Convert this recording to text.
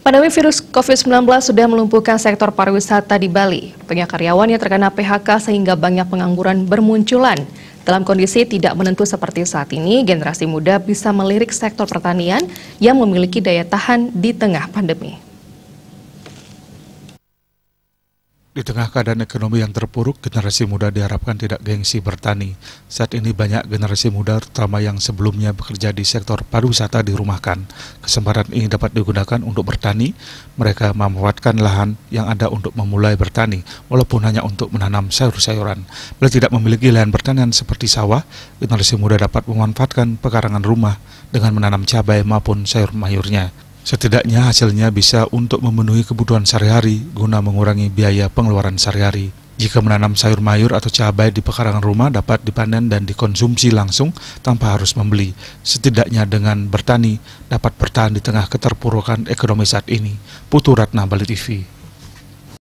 Pandemi virus COVID-19 sudah melumpuhkan sektor pariwisata di Bali. Banyak karyawan yang terkena PHK sehingga banyak pengangguran bermunculan. Dalam kondisi tidak menentu seperti saat ini, generasi muda bisa melirik sektor pertanian yang memiliki daya tahan di tengah pandemi. Di tengah keadaan ekonomi yang terpuruk, generasi muda diharapkan tidak gengsi bertani. Saat ini banyak generasi muda, terutama yang sebelumnya bekerja di sektor pariwisata dirumahkan. Kesempatan ini dapat digunakan untuk bertani. Mereka memanfaatkan lahan yang ada untuk memulai bertani, walaupun hanya untuk menanam sayur-sayuran. Bila tidak memiliki lahan pertanian seperti sawah, generasi muda dapat memanfaatkan pekarangan rumah dengan menanam cabai maupun sayur mayurnya. Setidaknya hasilnya bisa untuk memenuhi kebutuhan sehari-hari guna mengurangi biaya pengeluaran sehari-hari. Jika menanam sayur mayur atau cabai di pekarangan rumah dapat dipanen dan dikonsumsi langsung tanpa harus membeli. Setidaknya dengan bertani dapat bertahan di tengah keterpurukan ekonomi saat ini. Putu Ratna Bali TV.